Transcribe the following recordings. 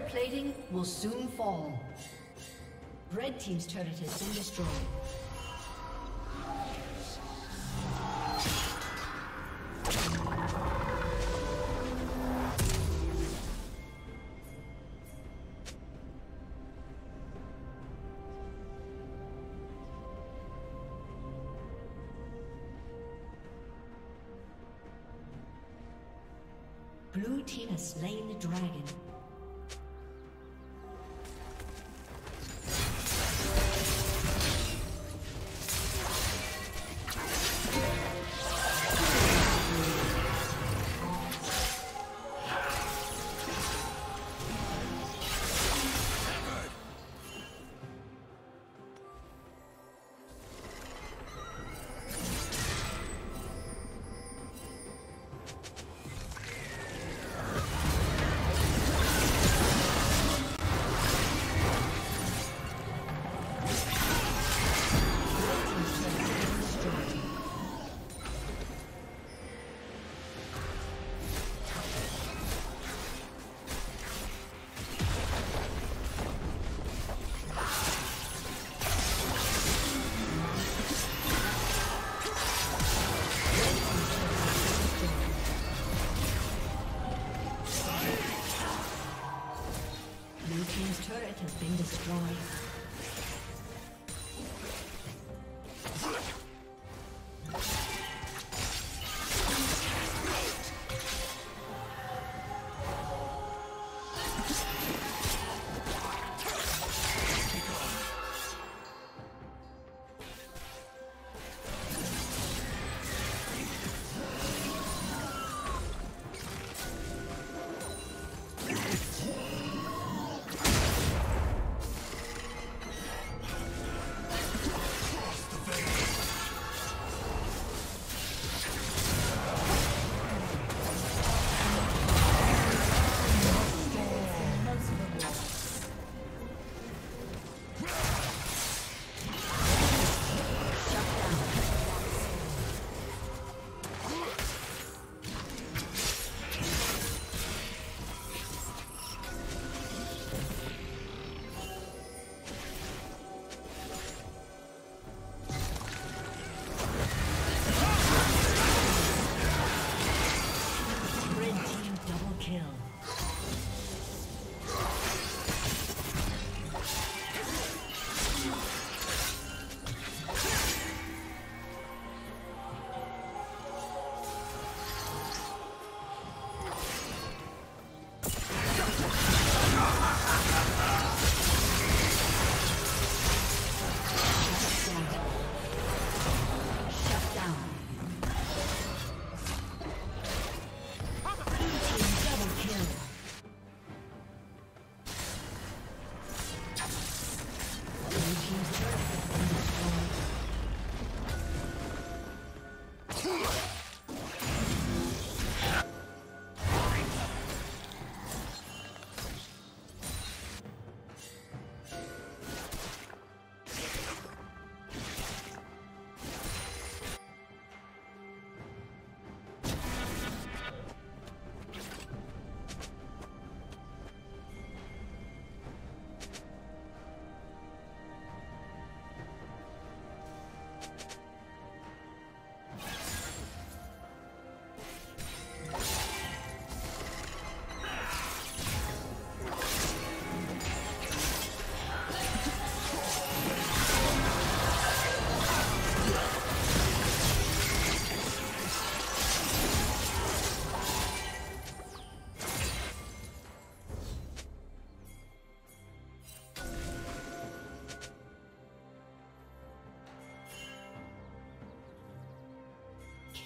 Turret plating will soon fall. Red Team's turret has been destroyed. Blue Team has slain the dragon.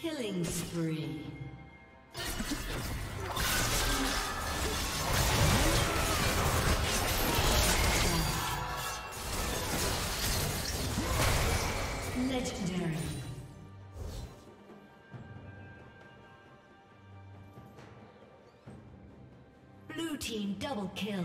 Killing spree. Legendary. Blue team double kill.